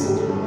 Christ.